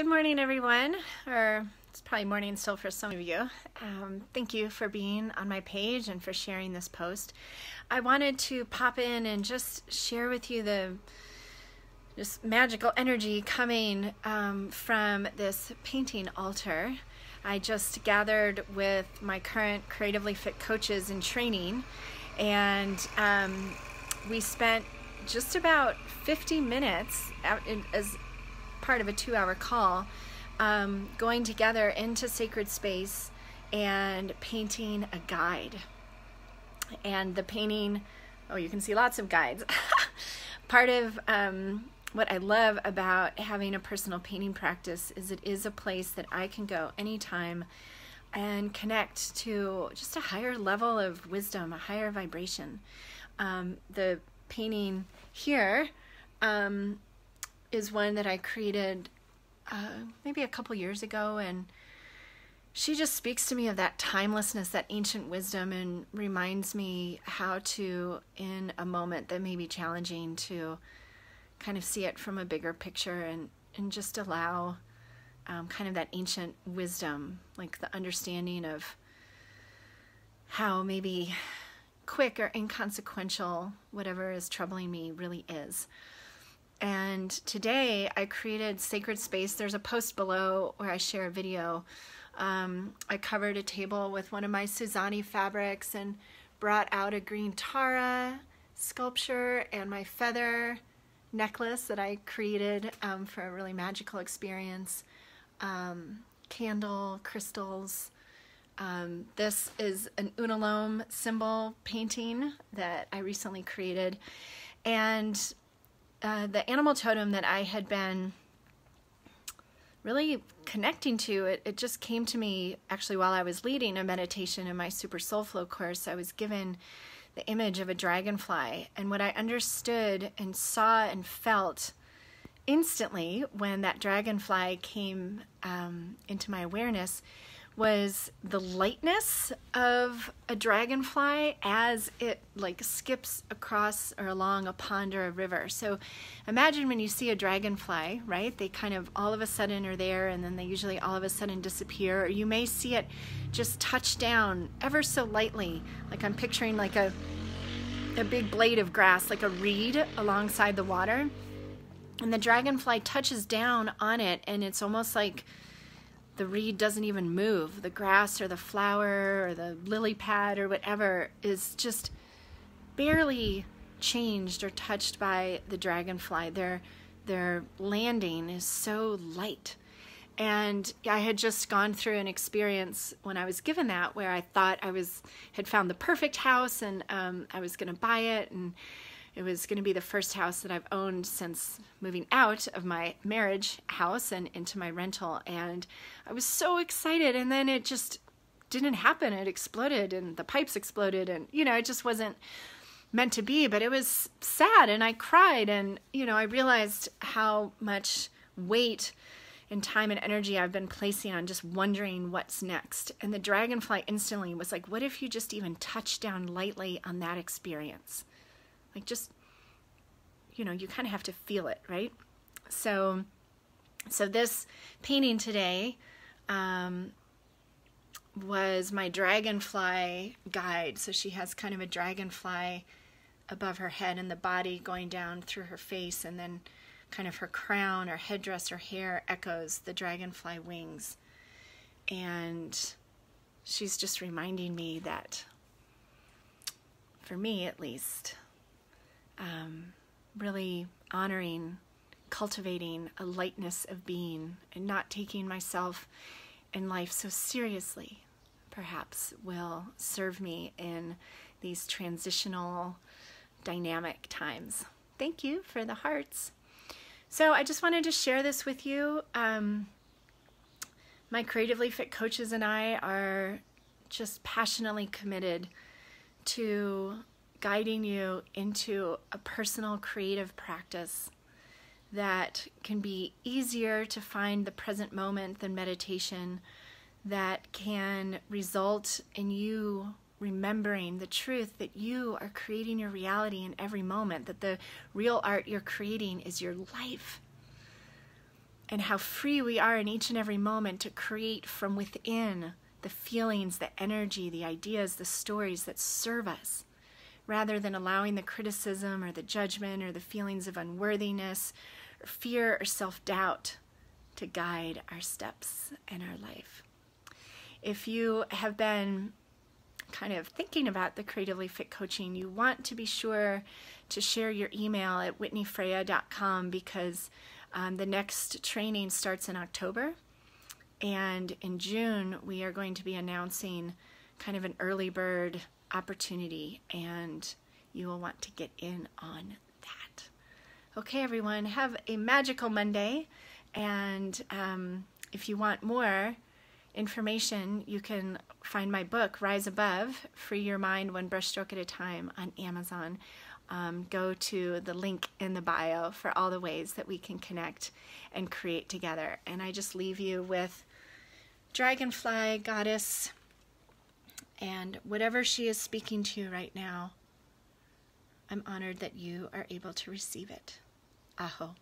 Good morning, everyone, or it's probably morning still for some of you. Um, thank you for being on my page and for sharing this post. I wanted to pop in and just share with you the just magical energy coming um, from this painting altar. I just gathered with my current creatively fit coaches in training, and um, we spent just about 50 minutes as part of a two hour call um, going together into sacred space and painting a guide. And the painting, oh, you can see lots of guides. part of um, what I love about having a personal painting practice is it is a place that I can go anytime and connect to just a higher level of wisdom, a higher vibration. Um, the painting here um, is one that I created uh, maybe a couple years ago, and she just speaks to me of that timelessness, that ancient wisdom, and reminds me how to, in a moment that may be challenging, to kind of see it from a bigger picture and, and just allow um, kind of that ancient wisdom, like the understanding of how maybe quick or inconsequential whatever is troubling me really is. And today I created Sacred Space. There's a post below where I share a video. Um, I covered a table with one of my Suzani fabrics and brought out a green Tara sculpture and my feather necklace that I created um, for a really magical experience. Um, candle, crystals. Um, this is an Unalome symbol painting that I recently created. And uh, the animal totem that I had been really connecting to, it, it just came to me actually while I was leading a meditation in my Super Soul Flow course. I was given the image of a dragonfly. And what I understood and saw and felt instantly when that dragonfly came um, into my awareness was the lightness of a dragonfly as it like skips across or along a pond or a river. So imagine when you see a dragonfly, right? They kind of all of a sudden are there and then they usually all of a sudden disappear. Or you may see it just touch down ever so lightly. Like I'm picturing like a a big blade of grass, like a reed alongside the water. And the dragonfly touches down on it and it's almost like the reed doesn't even move. The grass or the flower or the lily pad or whatever is just barely changed or touched by the dragonfly. Their their landing is so light. And I had just gone through an experience when I was given that where I thought I was had found the perfect house and um, I was going to buy it and it was going to be the first house that I've owned since moving out of my marriage house and into my rental. And I was so excited. And then it just didn't happen. It exploded and the pipes exploded. And, you know, it just wasn't meant to be. But it was sad. And I cried. And, you know, I realized how much weight and time and energy I've been placing on just wondering what's next. And the dragonfly instantly was like, what if you just even touch down lightly on that experience? Like just, you know, you kind of have to feel it, right? So, so this painting today um, was my dragonfly guide. So she has kind of a dragonfly above her head and the body going down through her face and then kind of her crown or headdress or hair echoes the dragonfly wings. And she's just reminding me that, for me at least, um, really honoring, cultivating a lightness of being and not taking myself and life so seriously, perhaps will serve me in these transitional, dynamic times. Thank you for the hearts. So I just wanted to share this with you. Um, my Creatively Fit coaches and I are just passionately committed to guiding you into a personal creative practice that can be easier to find the present moment than meditation, that can result in you remembering the truth that you are creating your reality in every moment, that the real art you're creating is your life. and how free we are in each and every moment to create from within the feelings, the energy, the ideas, the stories that serve us, rather than allowing the criticism or the judgment or the feelings of unworthiness or fear or self doubt to guide our steps and our life. If you have been kind of thinking about the Creatively Fit coaching, you want to be sure to share your email at whitneyfreya.com because um, the next training starts in October. And in June, we are going to be announcing kind of an early bird opportunity, and you will want to get in on that. Okay, everyone, have a magical Monday. And um, if you want more information, you can find my book, Rise Above Free Your Mind One Brushstroke at a Time, on Amazon. Um, go to the link in the bio for all the ways that we can connect and create together. And I just leave you with Dragonfly Goddess and whatever she is speaking to you right now. I'm honored that you are able to receive it. Aho.